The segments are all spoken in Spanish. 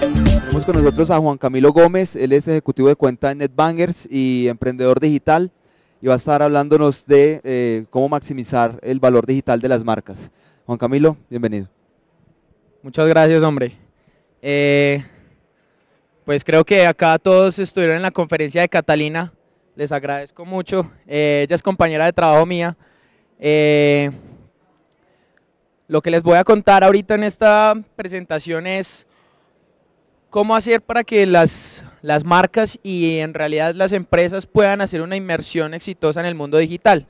Tenemos con nosotros a Juan Camilo Gómez, él es ejecutivo de cuenta en NetBangers y emprendedor digital y va a estar hablándonos de eh, cómo maximizar el valor digital de las marcas. Juan Camilo, bienvenido. Muchas gracias, hombre. Eh, pues creo que acá todos estuvieron en la conferencia de Catalina. Les agradezco mucho. Eh, ella es compañera de trabajo mía. Lo que les voy a contar ahorita en esta presentación es cómo hacer para que las, las marcas y en realidad las empresas puedan hacer una inmersión exitosa en el mundo digital.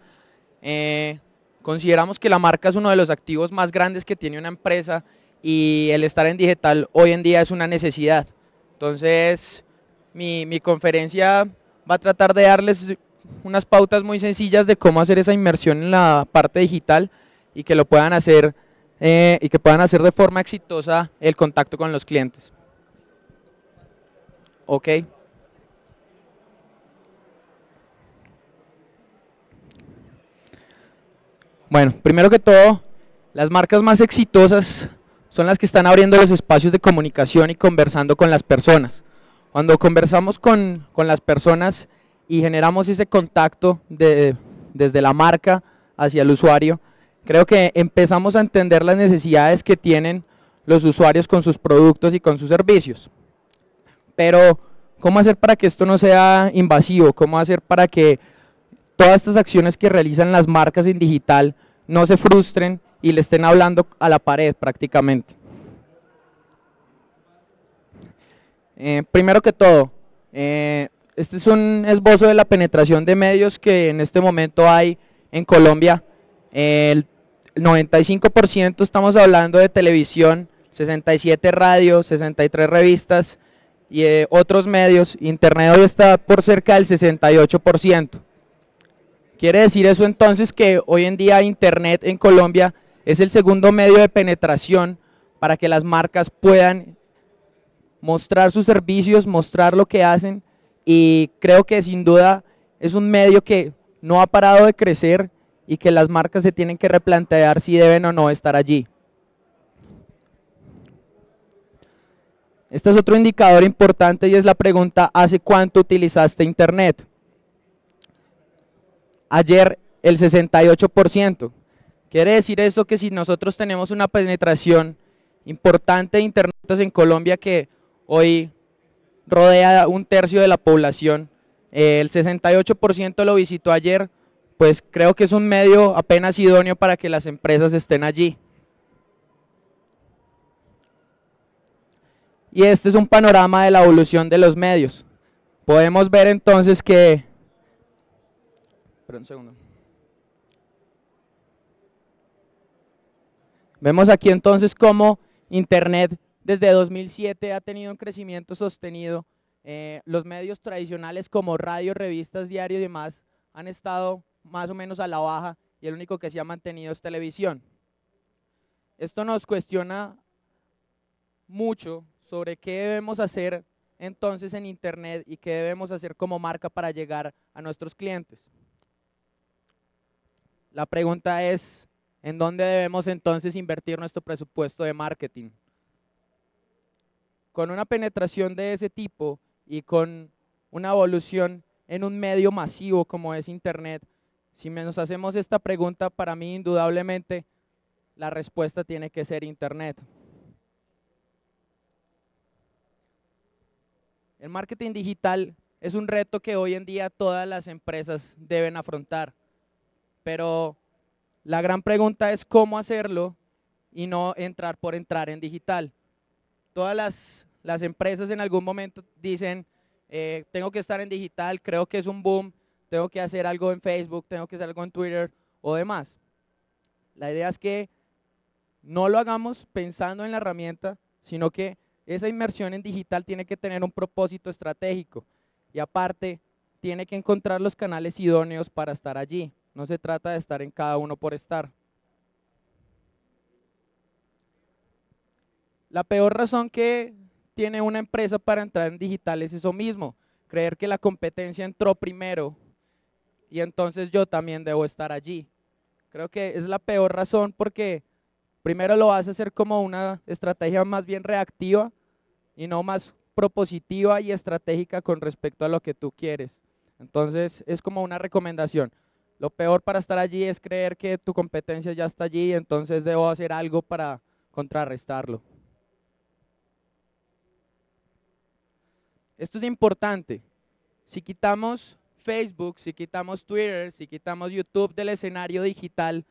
consideramos que la marca es uno de los activos más grandes que tiene una empresa y el estar en digital hoy en día es una necesidad. Entonces, mi, conferencia va a tratar de darles unas pautas muy sencillas de cómo hacer esa inmersión en la parte digital y que lo puedan hacer eh, y que puedan hacer de forma exitosa el contacto con los clientes. Ok. Bueno, primero que todo, las marcas más exitosas son las que están abriendo los espacios de comunicación y conversando con las personas. Cuando conversamos con, las personas y generamos ese contacto desde la marca hacia el usuario, creo que empezamos a entender las necesidades que tienen los usuarios con sus productos y con sus servicios. Pero, ¿cómo hacer para que esto no sea invasivo? ¿Cómo hacer para que todas estas acciones que realizan las marcas en digital no se frustren y le estén hablando a la pared prácticamente. Eh, primero que todo, eh, este es un esbozo de la penetración de medios que en este momento hay en Colombia. el 95% estamos hablando de televisión, 67 radios, 63 revistas y eh, otros medios. Internet hoy está por cerca del 68%. Quiere decir eso entonces que hoy en día Internet en Colombia es el segundo medio de penetración para que las marcas puedan mostrar sus servicios, mostrar lo que hacen y creo que sin duda es un medio que no ha parado de crecer y que las marcas se tienen que replantear si deben o no estar allí. Este es otro indicador importante y es la pregunta, ¿hace cuánto utilizaste Internet? Ayer el 68%. Quiere decir eso que si nosotros tenemos una penetración importante de Internet en Colombia que hoy rodea un tercio de la población, eh, el 68% lo visitó ayer, pues creo que es un medio apenas idóneo para que las empresas estén allí. Y este es un panorama de la evolución de los medios. Podemos ver entonces que... Un segundo. Vemos aquí entonces cómo Internet desde 2007 ha tenido un crecimiento sostenido. Eh, los medios tradicionales como radio, revistas, diarios y demás han estado más o menos a la baja y el único que se ha mantenido es televisión. Esto nos cuestiona mucho sobre qué debemos hacer entonces en Internet y qué debemos hacer como marca para llegar a nuestros clientes. La pregunta es, ¿En dónde debemos entonces invertir nuestro presupuesto de marketing? Con una penetración de ese tipo y con una evolución en un medio masivo como es Internet, si nos hacemos esta pregunta, para mí indudablemente la respuesta tiene que ser Internet. El marketing digital es un reto que hoy en día todas las empresas deben afrontar, pero la gran pregunta es cómo hacerlo y no entrar por entrar en digital. Todas las, empresas en algún momento dicen, eh, tengo que estar en digital, creo que es un boom, tengo que hacer algo en Facebook, tengo que hacer algo en Twitter o demás. La idea es que no lo hagamos pensando en la herramienta, sino que esa inmersión en digital tiene que tener un propósito estratégico y aparte tiene que encontrar los canales idóneos para estar allí. No se trata de estar en cada uno por estar. La peor razón que tiene una empresa para entrar en digital es eso mismo, creer que la competencia entró primero y entonces yo también debo estar allí. Creo que es la peor razón porque primero lo a hacer como una estrategia más bien reactiva y no más propositiva y estratégica con respecto a lo que tú quieres. Entonces es como una recomendación. Lo peor para estar allí es creer que tu competencia ya está allí, entonces debo hacer algo para contrarrestarlo. Esto es importante. Si quitamos Facebook, si quitamos Twitter, si quitamos YouTube del escenario digital,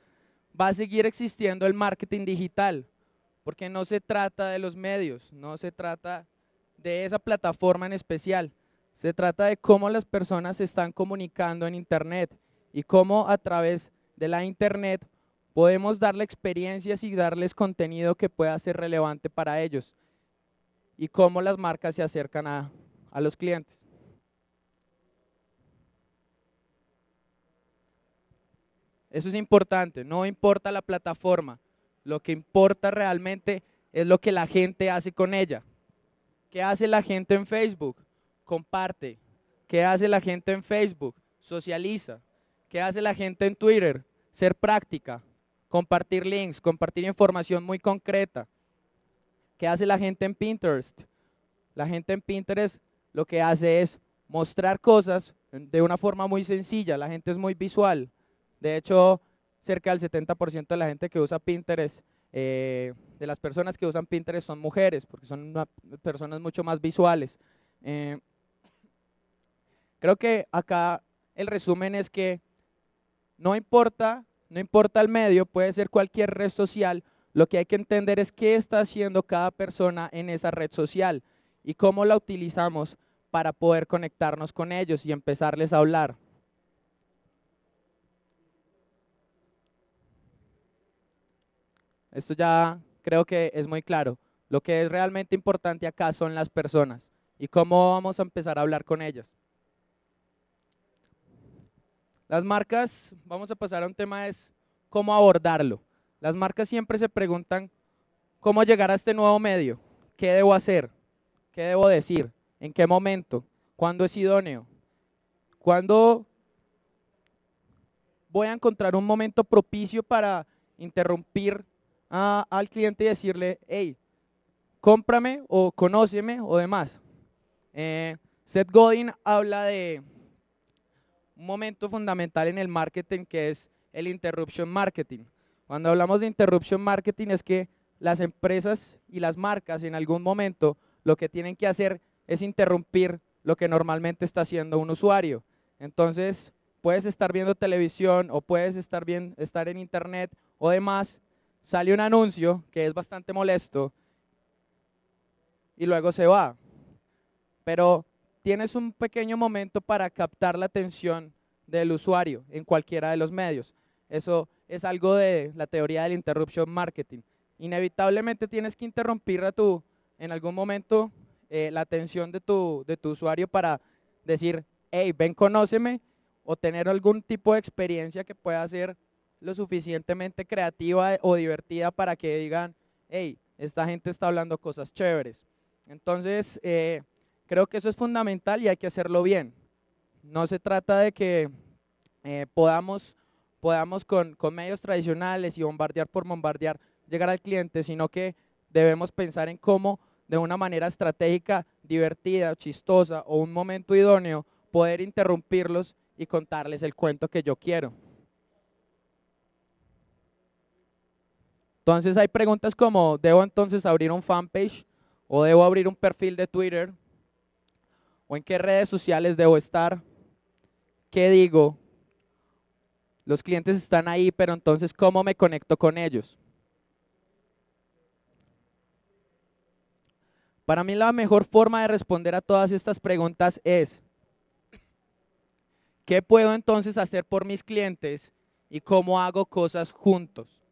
va a seguir existiendo el marketing digital, porque no se trata de los medios, no se trata de esa plataforma en especial, se trata de cómo las personas se están comunicando en Internet y cómo a través de la Internet podemos darle experiencias y darles contenido que pueda ser relevante para ellos y cómo las marcas se acercan a, a los clientes. Eso es importante, no importa la plataforma, lo que importa realmente es lo que la gente hace con ella. ¿Qué hace la gente en Facebook? Comparte. ¿Qué hace la gente en Facebook? Socializa. ¿Qué hace la gente en Twitter? Ser práctica, compartir links, compartir información muy concreta. ¿Qué hace la gente en Pinterest? La gente en Pinterest lo que hace es mostrar cosas de una forma muy sencilla. La gente es muy visual. De hecho, cerca del 70% de la gente que usa Pinterest, eh, de las personas que usan Pinterest son mujeres, porque son personas mucho más visuales. Eh, creo que acá el resumen es que no importa, no importa el medio, puede ser cualquier red social, lo que hay que entender es qué está haciendo cada persona en esa red social y cómo la utilizamos para poder conectarnos con ellos y empezarles a hablar. Esto ya creo que es muy claro. Lo que es realmente importante acá son las personas y cómo vamos a empezar a hablar con ellas. Las marcas, vamos a pasar a un tema, es cómo abordarlo. Las marcas siempre se preguntan cómo llegar a este nuevo medio, qué debo hacer, qué debo decir, en qué momento, cuándo es idóneo, cuándo voy a encontrar un momento propicio para interrumpir al cliente y decirle, hey, cómprame o conóceme o demás. Eh, Seth Godin habla de un momento fundamental en el marketing que es el interruption marketing. Cuando hablamos de interruption marketing es que las empresas y las marcas en algún momento lo que tienen que hacer es interrumpir lo que normalmente está haciendo un usuario. Entonces, puedes estar viendo televisión o puedes estar, bien, estar en internet o demás, sale un anuncio que es bastante molesto y luego se va. Pero tienes un pequeño momento para captar la atención del usuario en cualquiera de los medios. Eso es algo de la teoría del interruption marketing. Inevitablemente tienes que interrumpir a tu, en algún momento eh, la atención de tu, de tu usuario para decir, hey, ven, conóceme, o tener algún tipo de experiencia que pueda ser lo suficientemente creativa o divertida para que digan, hey, esta gente está hablando cosas chéveres. Entonces, eh, Creo que eso es fundamental y hay que hacerlo bien. No se trata de que eh, podamos, podamos con, con medios tradicionales y bombardear por bombardear llegar al cliente, sino que debemos pensar en cómo de una manera estratégica, divertida, chistosa o un momento idóneo, poder interrumpirlos y contarles el cuento que yo quiero. Entonces hay preguntas como, ¿debo entonces abrir un fanpage? ¿O debo abrir un perfil de Twitter? o en qué redes sociales debo estar, qué digo. Los clientes están ahí, pero entonces, ¿cómo me conecto con ellos? Para mí la mejor forma de responder a todas estas preguntas es, ¿qué puedo entonces hacer por mis clientes y cómo hago cosas juntos?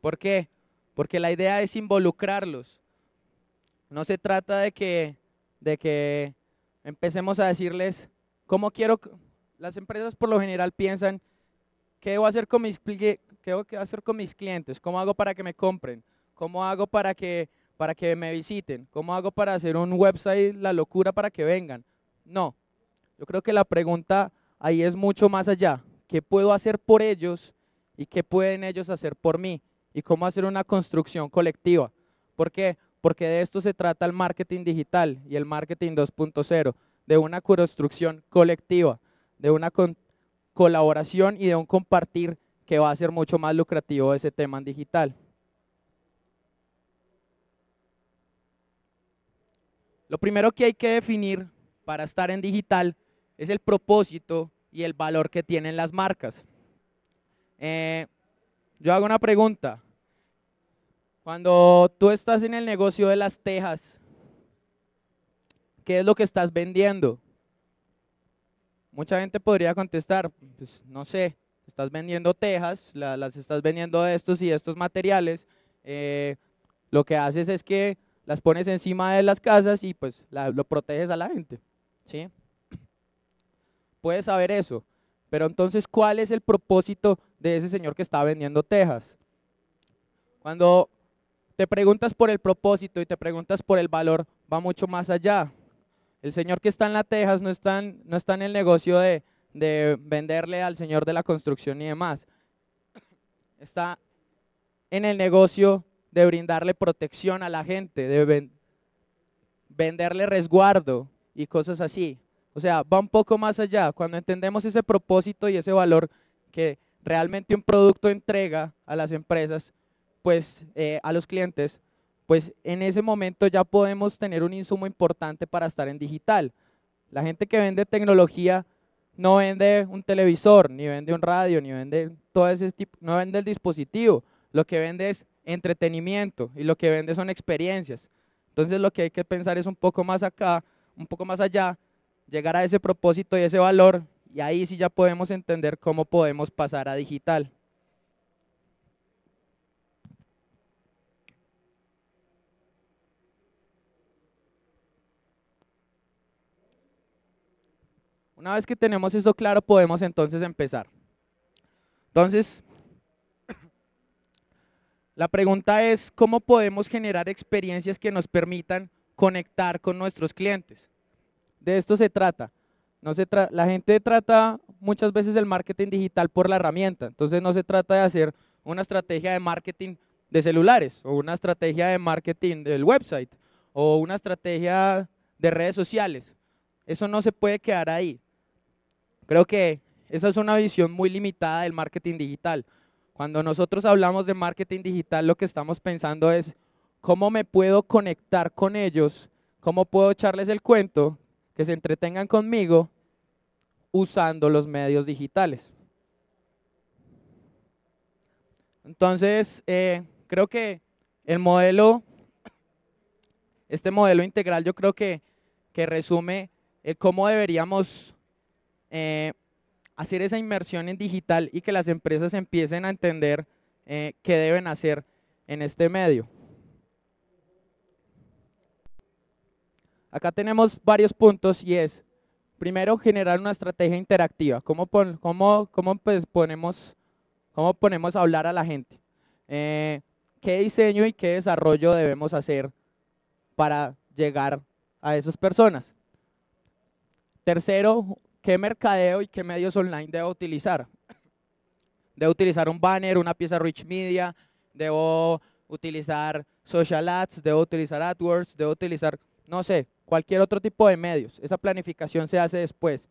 ¿Por qué? Porque la idea es involucrarlos. No se trata de que, de que empecemos a decirles cómo quiero, las empresas por lo general piensan, ¿qué debo hacer con mis, qué hacer con mis clientes? ¿Cómo hago para que me compren? ¿Cómo hago para que, para que me visiten? ¿Cómo hago para hacer un website, la locura para que vengan? No, yo creo que la pregunta ahí es mucho más allá. ¿Qué puedo hacer por ellos y qué pueden ellos hacer por mí? Y cómo hacer una construcción colectiva. ¿Por qué? porque de esto se trata el marketing digital y el marketing 2.0, de una construcción colectiva, de una colaboración y de un compartir que va a ser mucho más lucrativo ese tema en digital. Lo primero que hay que definir para estar en digital es el propósito y el valor que tienen las marcas. Eh, yo hago una pregunta. Cuando tú estás en el negocio de las tejas, ¿qué es lo que estás vendiendo? Mucha gente podría contestar, pues no sé, estás vendiendo tejas, las estás vendiendo de estos y estos materiales. Eh, lo que haces es que las pones encima de las casas y pues lo proteges a la gente. ¿sí? Puedes saber eso. Pero entonces, ¿cuál es el propósito de ese señor que está vendiendo tejas? Cuando te preguntas por el propósito y te preguntas por el valor, va mucho más allá. El señor que está en la Texas no está en, no está en el negocio de, venderle al señor de la construcción y demás. Está en el negocio de brindarle protección a la gente, de venderle resguardo y cosas así. O sea, va un poco más allá. Cuando entendemos ese propósito y ese valor que realmente un producto entrega a las empresas, pues eh, a los clientes, pues en ese momento ya podemos tener un insumo importante para estar en digital. La gente que vende tecnología no vende un televisor, ni vende un radio, ni vende todo ese tipo, no vende el dispositivo. Lo que vende es entretenimiento y lo que vende son experiencias. Entonces lo que hay que pensar es un poco más acá, un poco más allá, llegar a ese propósito y ese valor y ahí sí ya podemos entender cómo podemos pasar a digital. Una vez que tenemos eso claro, podemos entonces empezar. Entonces, la pregunta es, ¿cómo podemos generar experiencias que nos permitan conectar con nuestros clientes? De esto se trata. No se la gente trata muchas veces el marketing digital por la herramienta. Entonces no se trata de hacer una estrategia de marketing de celulares o una estrategia de marketing del website o una estrategia de redes sociales. Eso no se puede quedar ahí. Creo que esa es una visión muy limitada del marketing digital. Cuando nosotros hablamos de marketing digital, lo que estamos pensando es cómo me puedo conectar con ellos, cómo puedo echarles el cuento, que se entretengan conmigo usando los medios digitales. Entonces, eh, creo que el modelo, este modelo integral, yo creo que, que resume el cómo deberíamos eh, hacer esa inmersión en digital y que las empresas empiecen a entender eh, qué deben hacer en este medio. Acá tenemos varios puntos y es, primero, generar una estrategia interactiva. ¿Cómo, cómo, cómo pues, ponemos, ¿Cómo ponemos a hablar a la gente? Eh, ¿Qué diseño y qué desarrollo debemos hacer para llegar a esas personas? Tercero, qué mercadeo y qué medios online debo utilizar. Debo utilizar un banner, una pieza rich media, debo utilizar social ads, debo utilizar AdWords, debo utilizar, no sé, cualquier otro tipo de medios. Esa planificación se hace después.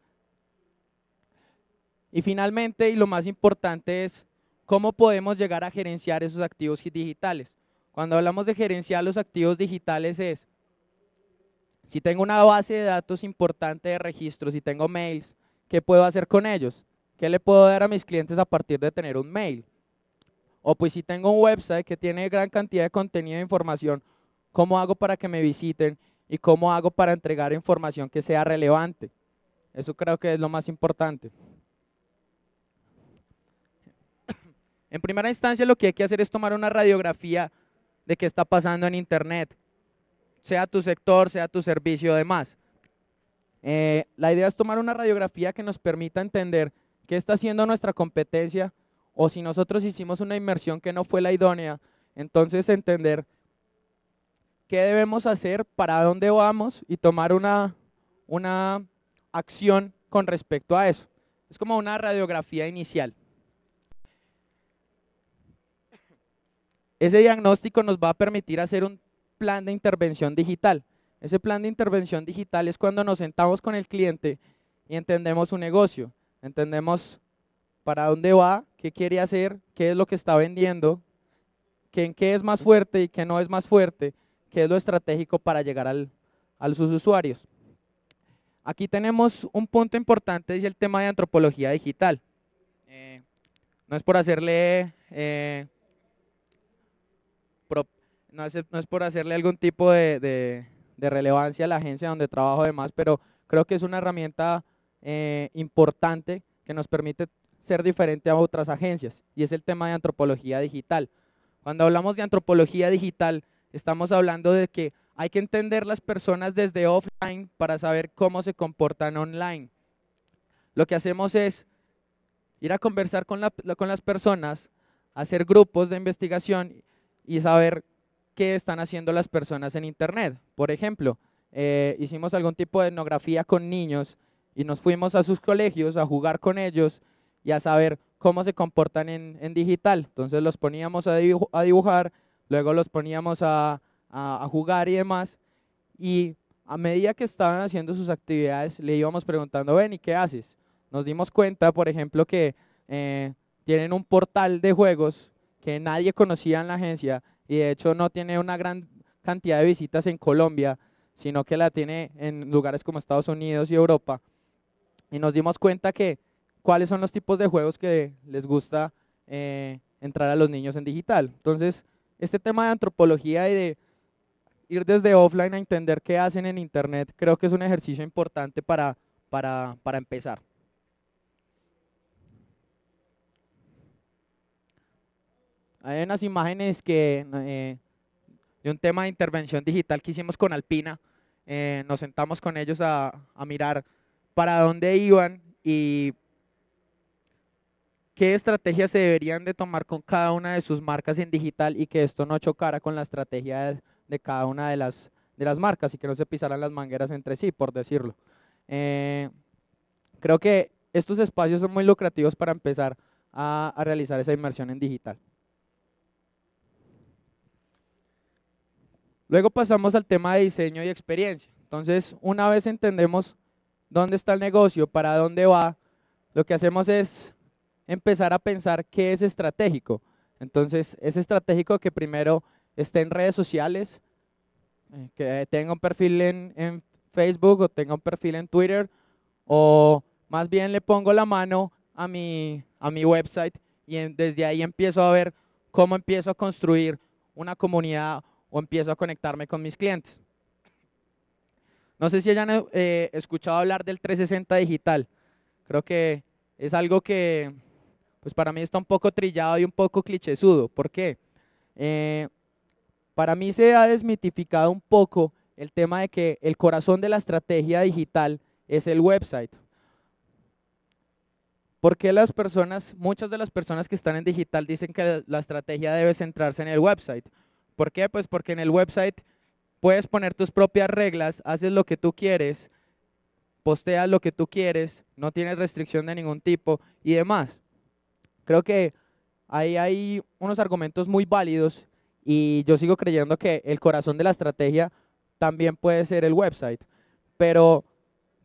Y finalmente, y lo más importante es, ¿cómo podemos llegar a gerenciar esos activos digitales? Cuando hablamos de gerenciar los activos digitales es, si tengo una base de datos importante de registros, si tengo mails, ¿qué puedo hacer con ellos? ¿Qué le puedo dar a mis clientes a partir de tener un mail? O pues si tengo un website que tiene gran cantidad de contenido de información, ¿cómo hago para que me visiten? ¿Y cómo hago para entregar información que sea relevante? Eso creo que es lo más importante. En primera instancia lo que hay que hacer es tomar una radiografía de qué está pasando en Internet sea tu sector, sea tu servicio, demás. Eh, la idea es tomar una radiografía que nos permita entender qué está haciendo nuestra competencia o si nosotros hicimos una inmersión que no fue la idónea, entonces entender qué debemos hacer, para dónde vamos y tomar una, una acción con respecto a eso. Es como una radiografía inicial. Ese diagnóstico nos va a permitir hacer un plan de intervención digital. Ese plan de intervención digital es cuando nos sentamos con el cliente y entendemos su negocio, entendemos para dónde va, qué quiere hacer, qué es lo que está vendiendo, qué, en qué es más fuerte y qué no es más fuerte, qué es lo estratégico para llegar al, a sus usuarios. Aquí tenemos un punto importante, es el tema de antropología digital. Eh, no es por hacerle eh, no es, por hacerle algún tipo de, relevancia a la agencia donde trabajo además, pero creo que es una herramienta eh, importante que nos permite ser diferente a otras agencias y es el tema de antropología digital. Cuando hablamos de antropología digital, estamos hablando de que hay que entender las personas desde offline para saber cómo se comportan online. Lo que hacemos es ir a conversar con, con las personas, hacer grupos de investigación y saber qué están haciendo las personas en Internet. Por ejemplo, eh, hicimos algún tipo de etnografía con niños y nos fuimos a sus colegios a jugar con ellos y a saber cómo se comportan en, digital. Entonces los poníamos a, dibujar, luego los poníamos a, jugar y demás. Y a medida que estaban haciendo sus actividades, le íbamos preguntando, ven, ¿y qué haces? Nos dimos cuenta, por ejemplo, que eh, tienen un portal de juegos que nadie conocía en la agencia y de hecho no tiene una gran cantidad de visitas en Colombia, sino que la tiene en lugares como Estados Unidos y Europa. Y nos dimos cuenta que cuáles son los tipos de juegos que les gusta eh, entrar a los niños en digital. Entonces, este tema de antropología y de ir desde offline a entender qué hacen en internet, creo que es un ejercicio importante para, para, para empezar. Hay unas imágenes que eh, de un tema de intervención digital que hicimos con Alpina. Eh, nos sentamos con ellos a, mirar para dónde iban y qué estrategias se deberían de tomar con cada una de sus marcas en digital y que esto no chocara con la estrategia de, cada una de las, de las marcas y que no se pisaran las mangueras entre sí, por decirlo. Eh, creo que estos espacios son muy lucrativos para empezar a realizar esa inversión en digital. Luego pasamos al tema de diseño y experiencia. Entonces, una vez entendemos dónde está el negocio, para dónde va, lo que hacemos es empezar a pensar qué es estratégico. Entonces, es estratégico que primero esté en redes sociales, eh, que tenga un perfil en, Facebook o tenga un perfil en Twitter, o más bien le pongo la mano a mi, a mi website y desde ahí empiezo a ver cómo empiezo a construir una comunidad o empiezo a conectarme con mis clientes. No sé si hayan eh, escuchado hablar del 360 digital. Creo que es algo que pues para mí está un poco trillado y un poco clichésudo. ¿Por qué? Eh, para mí se ha desmitificado un poco el tema de que el corazón de la estrategia digital es el website. ¿Por qué las personas, muchas de las personas que están en digital dicen que la estrategia debe centrarse en el website? ¿Por qué? Pues porque en el website puedes poner tus propias reglas, haces lo que tú quieres, posteas lo que tú quieres, no tienes restricción de ningún tipo y demás. Creo que ahí hay unos argumentos muy válidos y yo sigo creyendo que el corazón de la estrategia también puede ser el website. Pero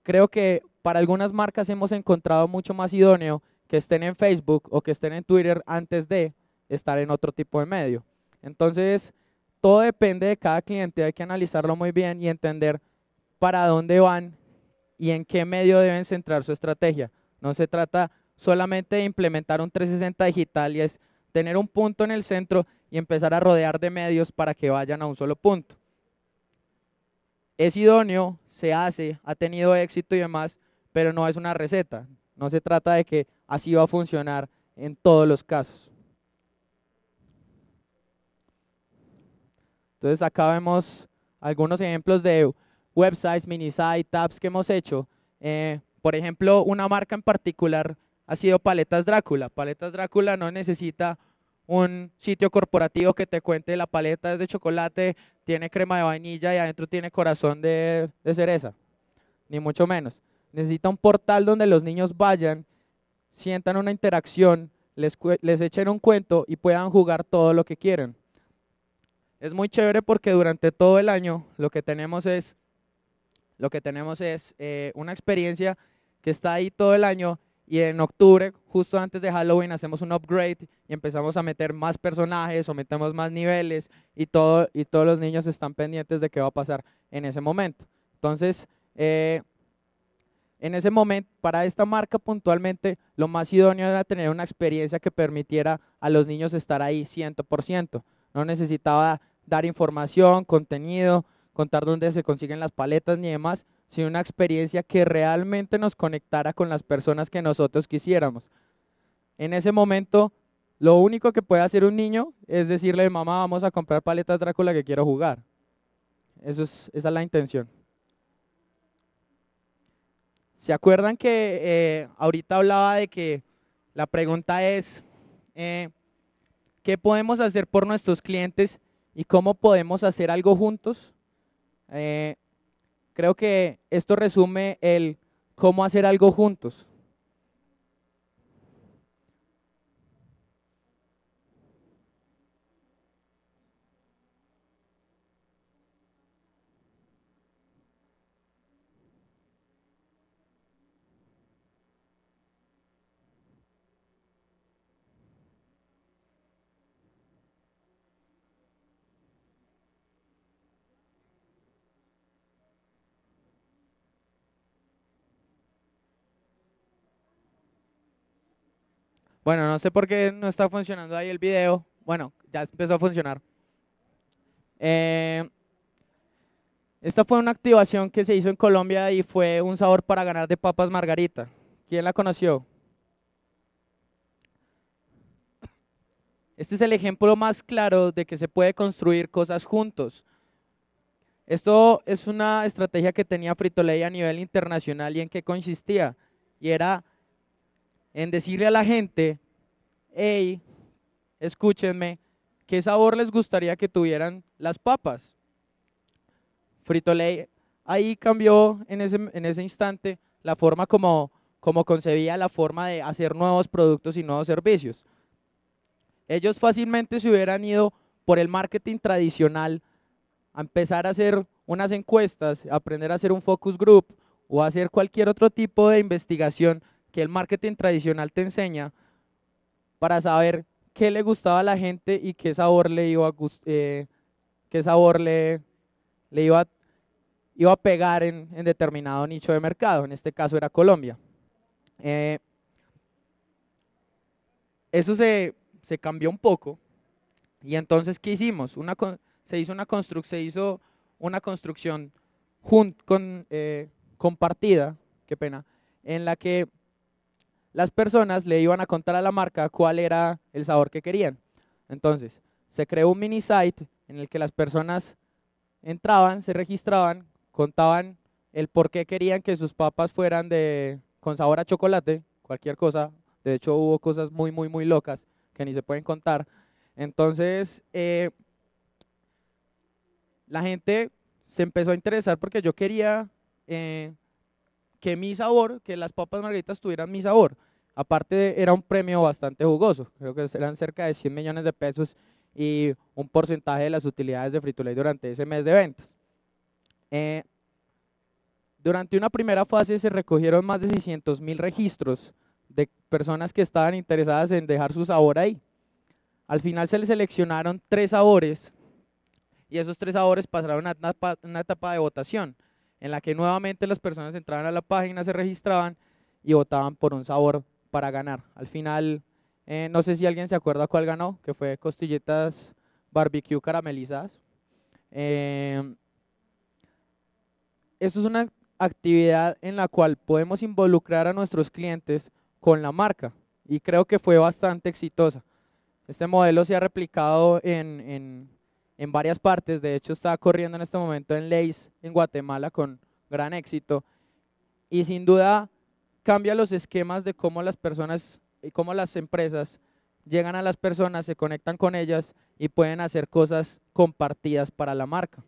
creo que para algunas marcas hemos encontrado mucho más idóneo que estén en Facebook o que estén en Twitter antes de estar en otro tipo de medio. Entonces, todo depende de cada cliente, hay que analizarlo muy bien y entender para dónde van y en qué medio deben centrar su estrategia. No se trata solamente implementar un 360 digital y es tener un punto en el centro y empezar a rodear de medios para que vayan a un solo punto. Es idóneo, se hace, ha tenido éxito y demás, pero no es una receta. No se trata de que así va a funcionar en todos los casos. Entonces acá vemos algunos ejemplos de websites, mini sites, tabs que hemos hecho. Eh, por ejemplo, una marca en particular ha sido Paletas Drácula. Paletas Drácula no necesita un sitio corporativo que te cuente la paleta es de chocolate, tiene crema de vainilla y adentro tiene corazón de, cereza. Ni mucho menos. Necesita un portal donde los niños vayan, sientan una interacción, les, les echen un cuento y puedan jugar todo lo que quieren. Es muy chévere porque durante todo el año lo que tenemos es, lo que tenemos es eh, una experiencia que está ahí todo el año y en octubre, justo antes de Halloween, hacemos un upgrade y empezamos a meter más personajes o metemos más niveles y, todo, y todos los niños están pendientes de qué va a pasar en ese momento. Entonces, eh, en ese momento, para esta marca puntualmente, lo más idóneo era tener una experiencia que permitiera a los niños estar ahí 100%. No necesitaba dar información, contenido, contar dónde se consiguen las paletas ni demás, sino una experiencia que realmente nos conectara con las personas que nosotros quisiéramos. En ese momento, lo único que puede hacer un niño es decirle, mamá, vamos a comprar paletas Drácula que quiero jugar. Eso es, esa es la intención. ¿Se acuerdan que eh, ahorita hablaba de que la pregunta es, eh, ¿qué podemos hacer por nuestros clientes y cómo podemos hacer algo juntos? Eh, Creo que esto resume el cómo hacer algo juntos. Bueno, no sé por qué no está funcionando ahí el video. Bueno, ya empezó a funcionar. Eh, esta fue una activación que se hizo en Colombia y fue un sabor para ganar de papas margarita. ¿Quién la conoció? Este es el ejemplo más claro de que se puede construir cosas juntos. Esto es una estrategia que tenía Frito-Lay a nivel internacional y en qué consistía. Y era en decirle a la gente, hey, escúchenme, ¿qué sabor les gustaría que tuvieran las papas? Frito Lay ahí cambió en ese, en ese instante la forma como, como concebía la forma de hacer nuevos productos y nuevos servicios. Ellos fácilmente se hubieran ido por el marketing tradicional a empezar a hacer unas encuestas, aprender a hacer un focus group o hacer cualquier otro tipo de investigación que el marketing tradicional te enseña para saber qué le gustaba a la gente y qué sabor le iba a eh, qué sabor le, le iba, iba a pegar en, determinado nicho de mercado, en este caso era Colombia. Eh, eso se, cambió un poco y entonces ¿qué hicimos? Una, se hizo una se hizo una construcción con, eh, compartida, qué pena, en la que las personas le iban a contar a la marca cuál era el sabor que querían. Entonces, se creó un mini site en el que las personas entraban, se registraban, contaban el por qué querían que sus papas fueran de con sabor a chocolate, cualquier cosa. De hecho, hubo cosas muy, muy, muy locas que ni se pueden contar. Entonces, eh, la gente se empezó a interesar porque yo quería eh, que mi sabor, que las papas margaritas tuvieran mi sabor. Aparte era un premio bastante jugoso, creo que eran cerca de 100 millones de pesos y un porcentaje de las utilidades de Frito-Lay durante ese mes de ventas. Eh, durante una primera fase se recogieron más de 600 mil registros de personas que estaban interesadas en dejar su sabor ahí. Al final se le seleccionaron tres sabores y esos tres sabores pasaron a una etapa de votación en la que nuevamente las personas entraban a la página, se registraban y votaban por un sabor para ganar. Al final, eh, no sé si alguien se acuerda cuál ganó, que fue costillitas barbecue caramelizadas. Eh, esto es una actividad en la cual podemos involucrar a nuestros clientes con la marca y creo que fue bastante exitosa. Este modelo se ha replicado en, en varias partes. De hecho, está corriendo en este momento en Leis, en Guatemala, con gran éxito. Y sin duda cambia los esquemas de cómo las personas y cómo las empresas llegan a las personas, se conectan con ellas y pueden hacer cosas compartidas para la marca.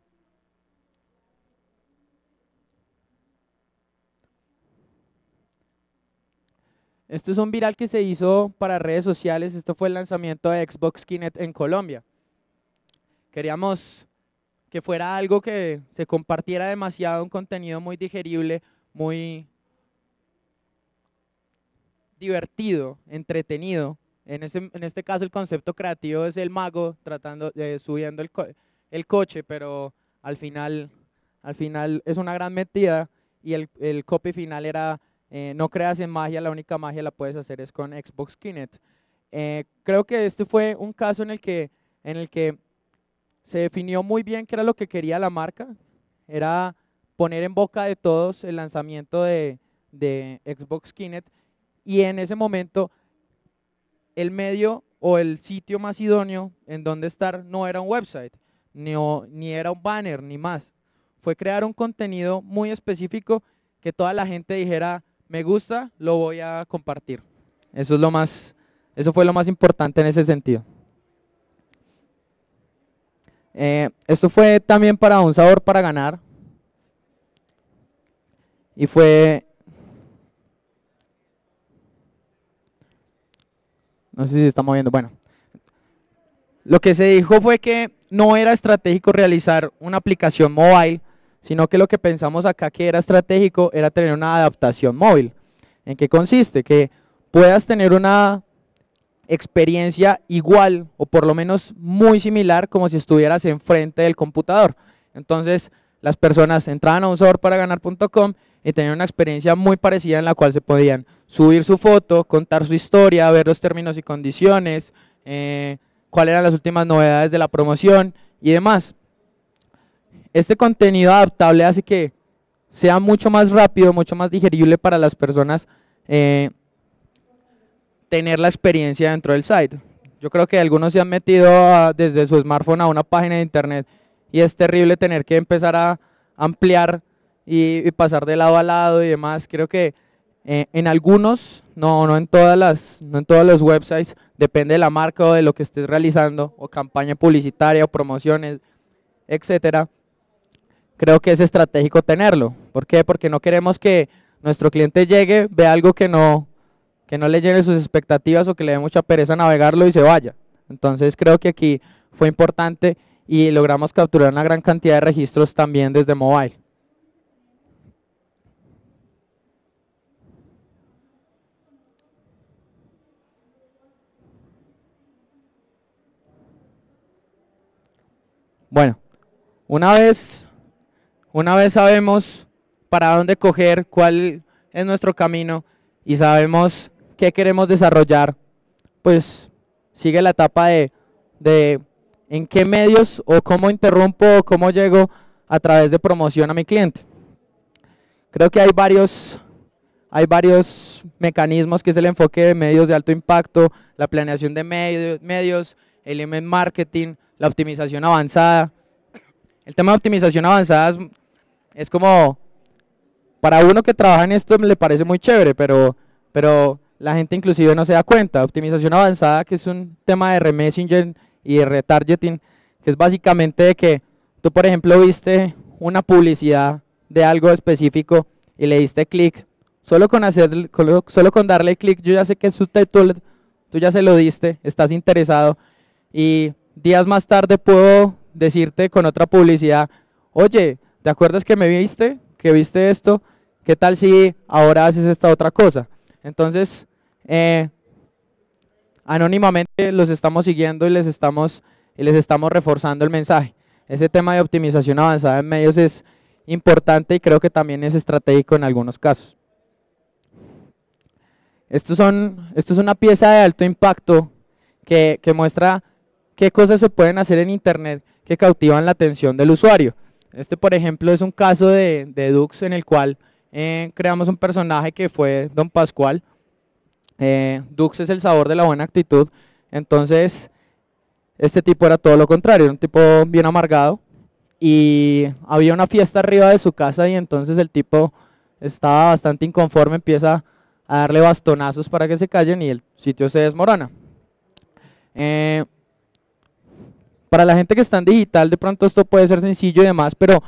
Este es un viral que se hizo para redes sociales. Esto fue el lanzamiento de Xbox Kinect en Colombia Queríamos que fuera algo que se compartiera demasiado, un contenido muy digerible, muy divertido, entretenido. En, este caso el concepto creativo es el mago tratando, de subiendo el, coche, pero al final, al final es una gran metida y el, el copy final era eh, no creas en magia, la única magia la puedes hacer es con Xbox Kinect. Eh, creo que este fue un caso en el que, en el que se definió muy bien qué era lo que quería la marca. Era poner en boca de todos el lanzamiento de, de Xbox Kinect y en ese momento el medio o el sitio más idóneo en donde estar no era un website, ni, ni era un banner, ni más. Fue crear un contenido muy específico que toda la gente dijera, me gusta, lo voy a compartir. Eso es lo más, eso fue lo más importante en ese sentido. Eh, esto fue también para un sabor para ganar. Y fue... No sé si se está moviendo. Bueno. Lo que se dijo fue que no era estratégico realizar una aplicación mobile, sino que lo que pensamos acá que era estratégico era tener una adaptación móvil. ¿En qué consiste? Que puedas tener una experiencia igual o por lo menos muy similar como si estuvieras enfrente del computador. Entonces las personas entraban a un ganar.com y tenían una experiencia muy parecida en la cual se podían subir su foto, contar su historia, ver los términos y condiciones, eh, cuáles eran las últimas novedades de la promoción y demás. Este contenido adaptable hace que sea mucho más rápido, mucho más digerible para las personas eh, tener la experiencia dentro del site. Yo creo que algunos se han metido desde su smartphone a una página de internet y es terrible tener que empezar a ampliar y, pasar de lado a lado y demás. Creo que eh, en algunos, no, no, en todas las, no en todos los websites, depende de la marca o de lo que estés realizando, o campaña publicitaria o promociones, etcétera. Creo que es estratégico tenerlo. ¿Por qué? Porque no queremos que nuestro cliente llegue, vea algo que no, que no le llene sus expectativas o que le dé mucha pereza navegarlo y se vaya. Entonces creo que aquí fue importante y logramos capturar una gran cantidad de registros también desde mobile. Bueno, una vez, una vez sabemos para dónde coger, cuál es nuestro camino y sabemos qué queremos desarrollar, pues sigue la etapa de, de en qué medios o cómo interrumpo o cómo llego a través de promoción a mi cliente. Creo que hay varios, hay varios mecanismos que es el enfoque de medios de alto impacto, la planeación de medios, el email marketing, la optimización avanzada. El tema de optimización avanzada es, es como, para uno que trabaja en esto le parece muy chévere, pero, pero la gente inclusive no se da cuenta. Optimización avanzada, que es un tema de remessaging y de retargeting, que es básicamente de que tú, por ejemplo, viste una publicidad de algo específico y le diste clic. Solo con hacer, solo con darle clic, yo ya sé que su título, tú ya se lo diste, estás interesado y días más tarde puedo decirte con otra publicidad, oye, ¿te acuerdas que me viste? Que viste esto, ¿qué tal si ahora haces esta otra cosa? Entonces, eh, anónimamente los estamos siguiendo y les estamos, y les estamos reforzando el mensaje. Ese tema de optimización avanzada en medios es importante y creo que también es estratégico en algunos casos. Esto es una pieza de alto impacto que, muestra qué cosas se pueden hacer en Internet que cautivan la atención del usuario. Este, por ejemplo, es un caso de, de Dux en el cual eh, creamos un personaje que fue Don Pascual. Eh, Dux es el sabor de la buena actitud. Entonces, este tipo era todo lo contrario, un tipo bien amargado. Y había una fiesta arriba de su casa y entonces el tipo estaba bastante inconforme, empieza a darle bastonazos para que se callen y el sitio se desmorona. Eh, para la gente que está en digital, de pronto esto puede ser sencillo y demás, pero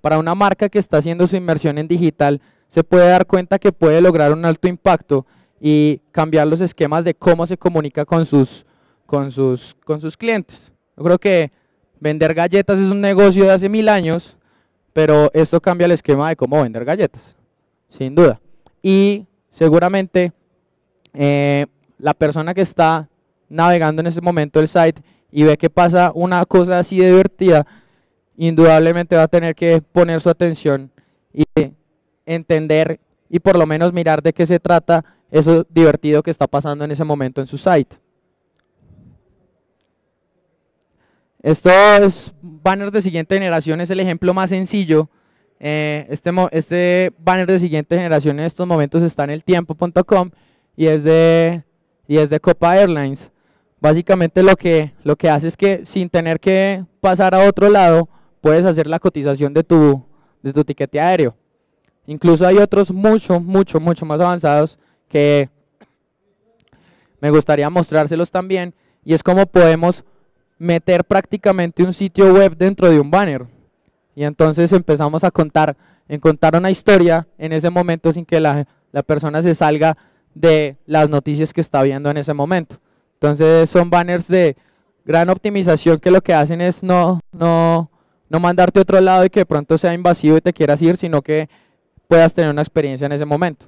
para una marca que está haciendo su inversión en digital, se puede dar cuenta que puede lograr un alto impacto y cambiar los esquemas de cómo se comunica con sus, con sus, con sus clientes. Yo creo que vender galletas es un negocio de hace mil años, pero esto cambia el esquema de cómo vender galletas, sin duda. Y seguramente eh, la persona que está navegando en ese momento el site y ve que pasa una cosa así divertida, indudablemente va a tener que poner su atención y entender y por lo menos mirar de qué se trata eso divertido que está pasando en ese momento en su site. Esto es banner de siguiente generación, es el ejemplo más sencillo. Eh, este, este banner de siguiente generación en estos momentos está en el tiempo.com y es de y es de Copa Airlines. Básicamente lo que, lo que hace es que sin tener que pasar a otro lado, puedes hacer la cotización de tu, de tu tiquete aéreo. Incluso hay otros mucho, mucho, mucho más avanzados que me gustaría mostrárselos también. Y es como podemos meter prácticamente un sitio web dentro de un banner. Y entonces empezamos a contar, en contar una historia en ese momento sin que la, persona se salga de las noticias que está viendo en ese momento. Entonces son banners de gran optimización que lo que hacen es no, no, no mandarte a otro lado y que de pronto sea invasivo y te quieras ir, sino que puedas tener una experiencia en ese momento.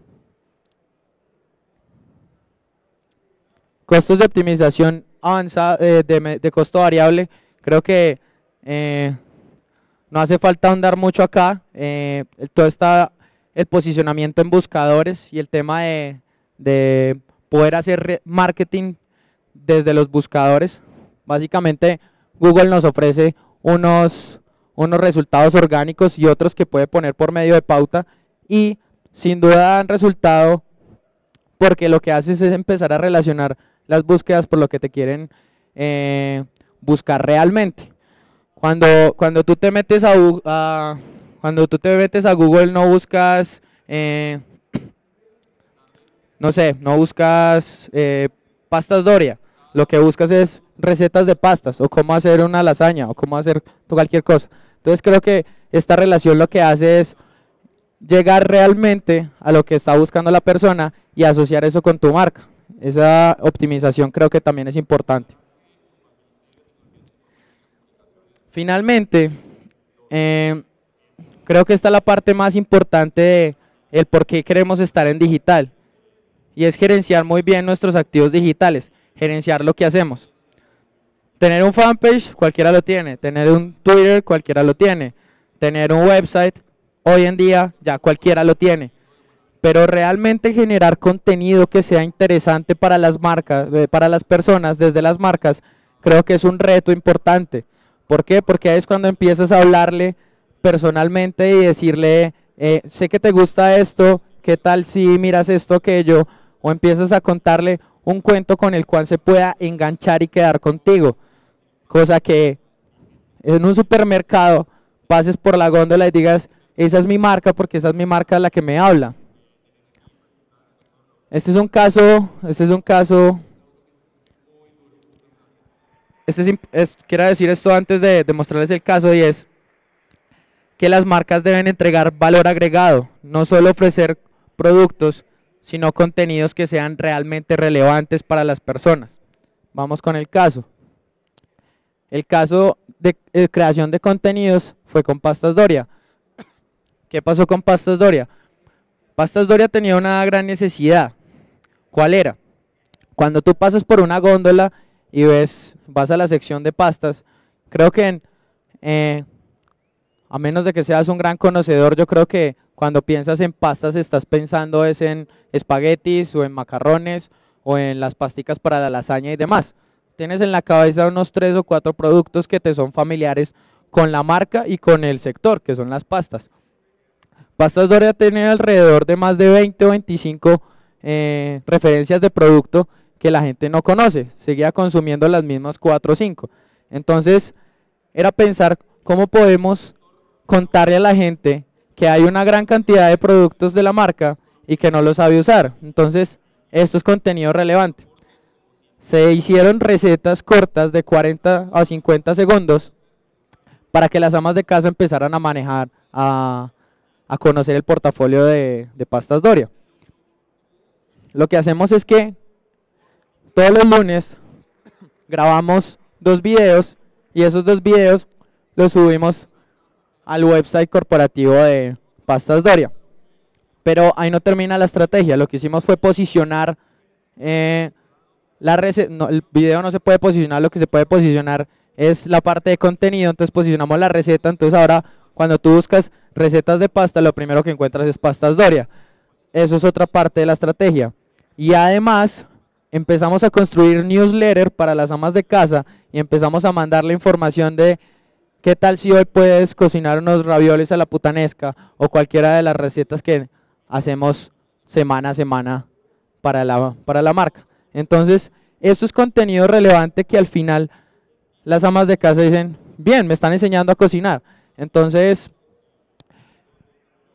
Costos de optimización avanzado, eh, de, costo variable, creo que eh, no hace falta andar mucho acá. Eh, todo está el posicionamiento en buscadores y el tema de, de poder hacer marketing desde los buscadores. Básicamente Google nos ofrece unos, unos resultados orgánicos y otros que puede poner por medio de pauta y sin duda dan resultado porque lo que haces es empezar a relacionar las búsquedas por lo que te quieren eh, buscar realmente. Cuando, cuando tú te metes a, cuando tú te metes a Google no buscas eh, no sé, no buscas eh, pastas Doria, lo que buscas es recetas de pastas o cómo hacer una lasaña o cómo hacer cualquier cosa. Entonces creo que esta relación lo que hace es llegar realmente a lo que está buscando la persona y asociar eso con tu marca. Esa optimización creo que también es importante. Finalmente, eh, creo que esta es la parte más importante de el por qué queremos estar en digital. Y es gerenciar muy bien nuestros activos digitales, gerenciar lo que hacemos. Tener un fanpage, cualquiera lo tiene. Tener un Twitter, cualquiera lo tiene. Tener un website, hoy en día ya cualquiera lo tiene pero realmente generar contenido que sea interesante para las marcas, eh, para las personas desde las marcas, creo que es un reto importante. ¿Por qué? Porque es cuando empiezas a hablarle personalmente y decirle, eh, sé que te gusta esto, ¿qué tal si miras esto, aquello? O empiezas a contarle un cuento con el cual se pueda enganchar y quedar contigo. Cosa que en un supermercado pases por la góndola y digas, esa es mi marca porque esa es mi marca la que me habla. Este es un caso, este es un caso, este es, quiero decir esto antes de, de mostrarles el caso y es que las marcas deben entregar valor agregado, no solo ofrecer productos, sino contenidos que sean realmente relevantes para las personas. Vamos con el caso. El caso de eh, creación de contenidos fue con Pastas Doria. ¿Qué pasó con Pastas Doria? Pastas Doria tenía una gran necesidad. ¿Cuál era? Cuando tú pasas por una góndola y ves, vas a la sección de pastas, creo que eh, a menos de que seas un gran conocedor, yo creo que cuando piensas en pastas estás pensando es en espaguetis o en macarrones o en las pasticas para la lasaña y demás. Tienes en la cabeza unos tres o cuatro productos que te son familiares con la marca y con el sector, que son las pastas. Pastas Doria tiene alrededor de más de 20 o 25 eh, referencias de producto que la gente no conoce, seguía consumiendo las mismas 4 o 5. Entonces, era pensar cómo podemos contarle a la gente que hay una gran cantidad de productos de la marca y que no lo sabe usar. Entonces, esto es contenido relevante. Se hicieron recetas cortas de 40 a 50 segundos para que las amas de casa empezaran a manejar, a, a conocer el portafolio de, pastas Doria. Lo que hacemos es que todos los lunes grabamos dos videos Y esos dos videos los subimos al website corporativo de Pastas Doria. Pero ahí no termina la estrategia. Lo que hicimos fue posicionar eh, la receta. el video no se puede posicionar, lo que se puede posicionar es la parte de contenido. Entonces posicionamos la receta. Entonces ahora cuando tú buscas recetas de pasta, lo primero que encuentras es Pastas Doria. Eso es otra parte de la estrategia. Y además empezamos a construir newsletter para las amas de casa y empezamos a mandar la información de qué tal si hoy puedes cocinar unos ravioles a la putanesca o cualquiera de las recetas que hacemos semana a semana para la, para la marca. Entonces, esto es contenido relevante que al final las amas de casa dicen, bien, me están enseñando a cocinar. Entonces,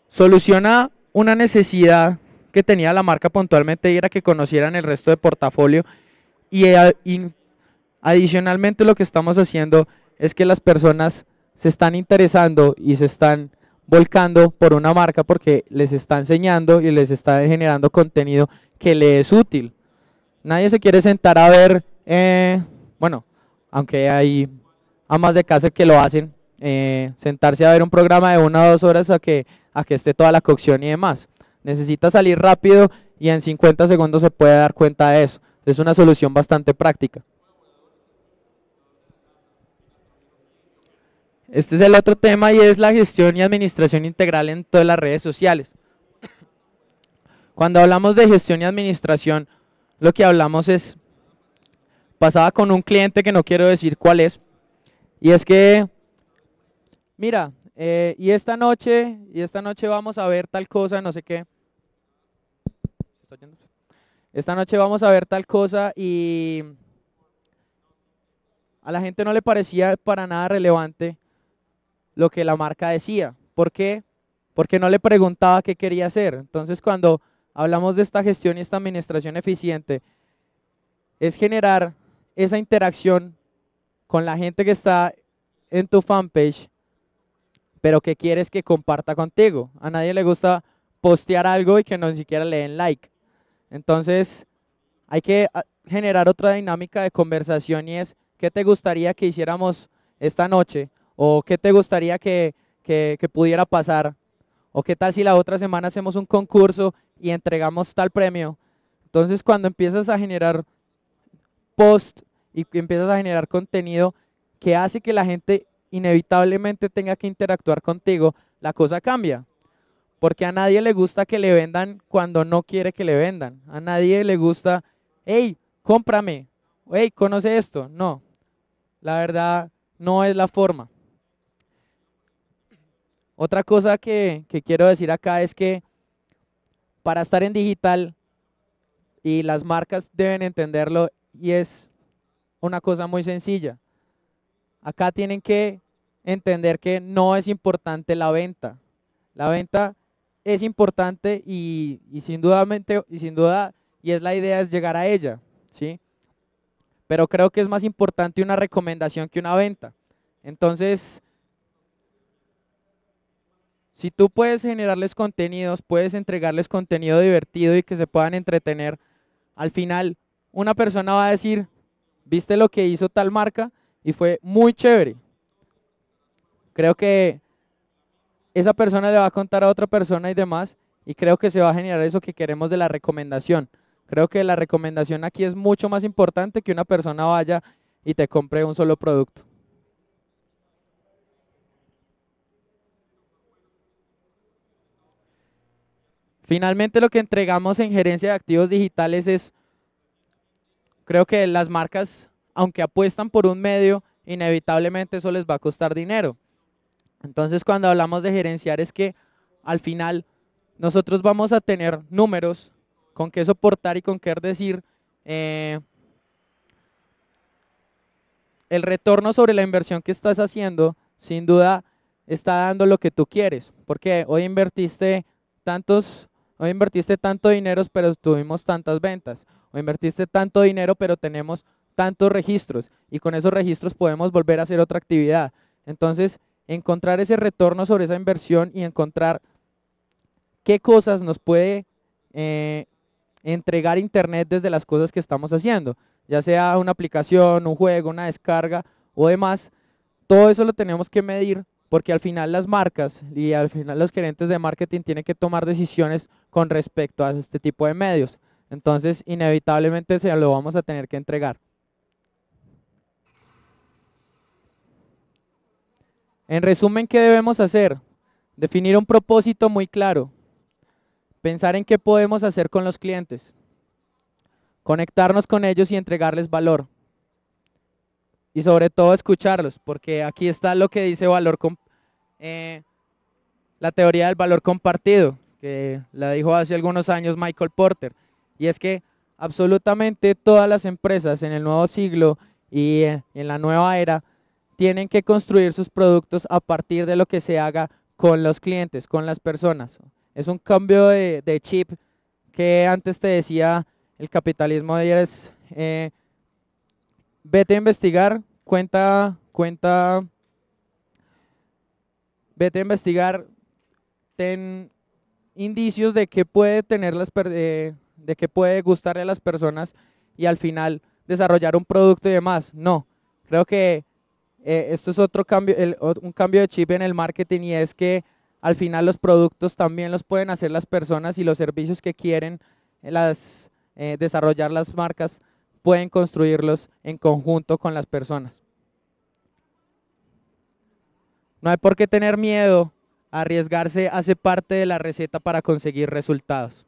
soluciona una necesidad que tenía la marca puntualmente y era que conocieran el resto de portafolio y, adicionalmente lo que estamos haciendo es que las personas se están interesando y se están volcando por una marca porque les está enseñando y les está generando contenido que le es útil. Nadie se quiere sentar a ver, eh, bueno, aunque hay amas de casa que lo hacen, eh, sentarse a ver un programa de una o dos horas a que, a que esté toda la cocción y demás. Necesita salir rápido y en 50 segundos se puede dar cuenta de eso. Es una solución bastante práctica. Este es el otro tema y es la gestión y administración integral en todas las redes sociales. Cuando hablamos de gestión y administración, lo que hablamos es, pasaba con un cliente que no quiero decir cuál es, y es que, mira, eh, y esta noche, y esta noche vamos a ver tal cosa, no sé qué. Esta noche vamos a ver tal cosa y a la gente no le parecía para nada relevante lo que la marca decía. ¿Por qué? Porque no le preguntaba qué quería hacer. Entonces cuando hablamos de esta gestión y esta administración eficiente, es generar esa interacción con la gente que está en tu fanpage, pero que quieres que comparta contigo. A nadie le gusta postear algo y que no ni siquiera le den like. Entonces, hay que ah, generar otra dinámica de conversación y es, ¿qué te gustaría que hiciéramos esta noche? ¿O qué te gustaría que, pudiera pasar? ¿O qué tal si la otra semana hacemos un concurso y entregamos tal premio? Entonces cuando empiezas a generar post y empiezas a generar contenido que hace que la gente inevitablemente tenga que interactuar contigo, la cosa cambia. Porque a nadie le gusta que le vendan cuando no quiere que le vendan. A nadie le gusta, hey, cómprame, hey, conoce esto. No, la verdad no es la forma. Otra cosa que, quiero decir acá es que para estar en digital, y las marcas deben entenderlo, y es una cosa muy sencilla. Acá tienen que entender que no es importante la venta. La venta es importante y, sin dudamente, sin duda, y es la idea es llegar a ella, ¿sí? Pero creo que es más importante una recomendación que una venta. Entonces, si tú puedes generarles contenidos, puedes entregarles contenido divertido y que se puedan entretener, al final una persona va a decir, viste lo que hizo tal marca y fue muy chévere. Creo que esa persona le va a contar a otra persona y demás y creo que se va a generar eso que queremos de la recomendación. Creo que la recomendación aquí es mucho más importante que una persona vaya y te compre un solo producto. Finalmente lo que entregamos en gerencia de activos digitales es, creo que las marcas, aunque apuestan por un medio, inevitablemente eso les va a costar dinero. Entonces cuando hablamos de gerenciar es que al final nosotros vamos a tener números con qué soportar y con qué decir eh, el retorno sobre la inversión que estás haciendo, sin duda está dando lo que tú quieres, porque hoy invertiste tantos Hoy invertiste tanto dinero, pero tuvimos tantas ventas. O invertiste tanto dinero, pero tenemos tantos registros. Y con esos registros podemos volver a hacer otra actividad. Entonces, encontrar ese retorno sobre esa inversión y encontrar qué cosas nos puede eh, entregar Internet desde las cosas que estamos haciendo. Ya sea una aplicación, un juego, una descarga o demás, todo eso lo tenemos que medir porque al final las marcas y al final los gerentes de marketing tienen que tomar decisiones con respecto a este tipo de medios. Entonces, inevitablemente se lo vamos a tener que entregar. En resumen, ¿qué debemos hacer? Definir un propósito muy claro. Pensar en qué podemos hacer con los clientes. Conectarnos con ellos y entregarles valor. Y sobre todo escucharlos, porque aquí está lo que dice valor eh, la teoría del valor compartido, que la dijo hace algunos años Michael Porter. Y es que absolutamente todas las empresas en el nuevo siglo y eh, en la nueva era tienen que construir sus productos a partir de lo que se haga con los clientes, con las personas. Es un cambio de, chip que antes te decía el capitalismo de es eh, vete a investigar, cuenta, cuenta, vete a investigar, ten indicios de que puede tener las eh, de que puede gustarle a las personas y al final desarrollar un producto y demás. No, creo que eh, esto es otro cambio, un cambio de chip en el marketing y es que al final los productos también los pueden hacer las personas y los servicios que quieren las, eh, desarrollar las marcas pueden construirlos en conjunto con las personas. No hay por qué tener miedo, arriesgarse hace parte de la receta para conseguir resultados.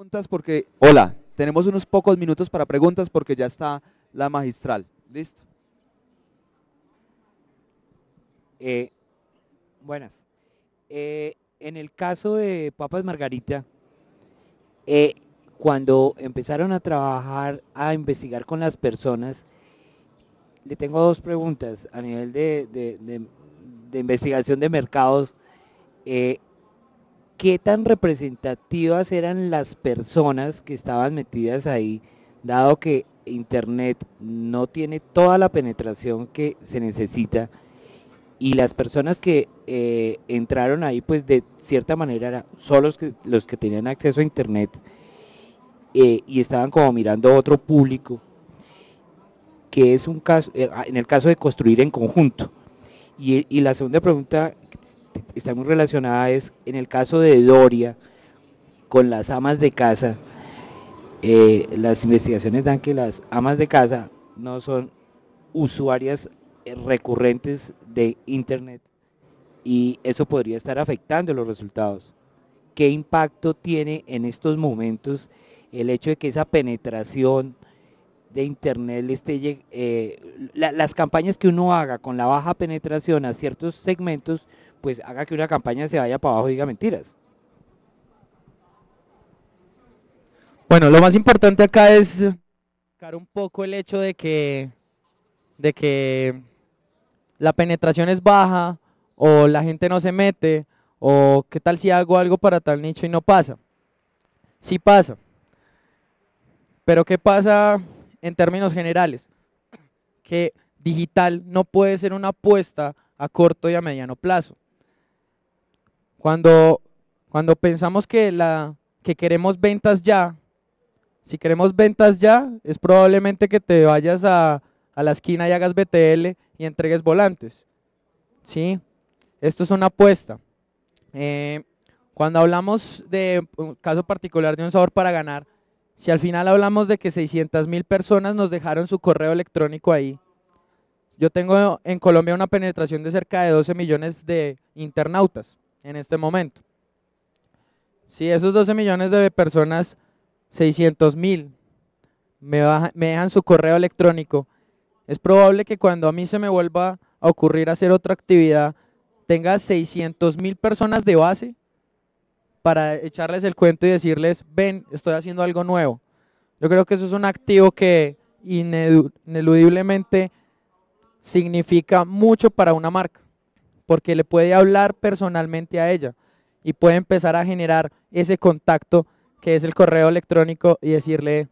Preguntas porque, hola, tenemos unos pocos minutos para preguntas porque ya está la magistral. ¿Listo? Eh, buenas. Eh, en el caso de Papas Margarita, eh, cuando empezaron a trabajar, a investigar con las personas, le tengo dos preguntas a nivel de, de investigación de mercados qué tan representativas eran las personas que estaban metidas ahí, dado que Internet no tiene toda la penetración que se necesita y las personas que eh, entraron ahí pues de cierta manera eran solo los que, tenían acceso a Internet eh, y estaban como mirando a otro público, que es un caso, eh, en el caso de construir en conjunto. Y la segunda pregunta está muy relacionada es en el caso de Doria con las amas de casa. Eh, las investigaciones dan que las amas de casa no son usuarias eh, recurrentes de Internet y eso podría estar afectando los resultados. ¿Qué impacto tiene en estos momentos el hecho de que esa penetración de Internet esté, eh, las campañas que uno haga con la baja penetración a ciertos segmentos pues haga que una campaña se vaya para abajo y diga mentiras. Bueno, lo más importante acá es un poco el hecho de que, de que la penetración es baja o la gente no se mete o qué tal si hago algo para tal nicho y no pasa. Sí pasa. Pero ¿qué pasa en términos generales? Que digital no puede ser una apuesta a corto y a mediano plazo. Cuando, cuando pensamos que, la, que queremos ventas ya, si queremos ventas ya, es probablemente que te vayas a, la esquina y hagas BTL y entregues volantes. ¿Sí? Esto es una apuesta. Eh, cuando hablamos de un caso particular de un sabor para ganar, si al final hablamos de que 600 mil personas nos dejaron su correo electrónico ahí, yo tengo en Colombia una penetración de cerca de 12 millones de internautas en este momento. Si esos 12 millones de personas, 600 mil, me, me dejan su correo electrónico, es probable que cuando a mí se me vuelva a ocurrir hacer otra actividad, tenga 600 mil personas de base para echarles el cuento y decirles, ven, estoy haciendo algo nuevo. Yo creo que eso es un activo que ineludiblemente significa mucho para una marca porque le puede hablar personalmente a ella y puede empezar a generar ese contacto que es el correo electrónico y decirle,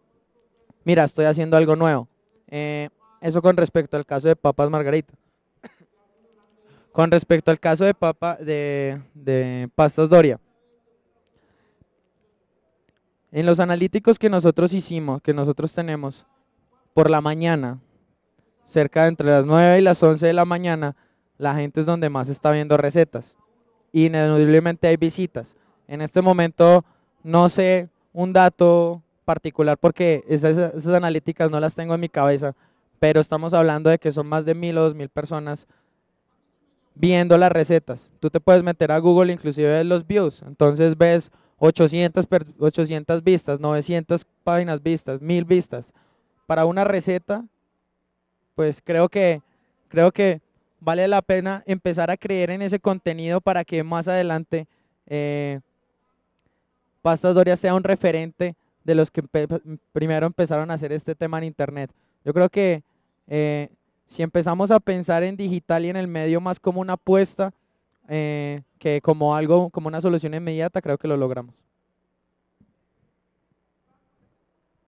mira, estoy haciendo algo nuevo. Eh, eso con respecto al caso de Papas Margarita. Con respecto al caso de, papa, de, de pastas Doria, en los analíticos que nosotros hicimos, que nosotros tenemos, por la mañana, cerca de entre las 9 y las 11 de la mañana, la gente es donde más está viendo recetas. Ineludiblemente hay visitas. En este momento no sé un dato particular porque esas, esas, analíticas no las tengo en mi cabeza, pero estamos hablando de que son más de mil o dos mil personas viendo las recetas. Tú te puedes meter a Google inclusive los views, entonces ves 800, 800 vistas, 900 páginas vistas, 1000 vistas. Para una receta, pues creo que, creo que vale la pena empezar a creer en ese contenido para que más adelante eh, Pastas Doria sea un referente de los que primero empezaron a hacer este tema en internet. Yo creo que eh, si empezamos a pensar en digital y en el medio más como una apuesta eh, que como algo, como una solución inmediata, creo que lo logramos.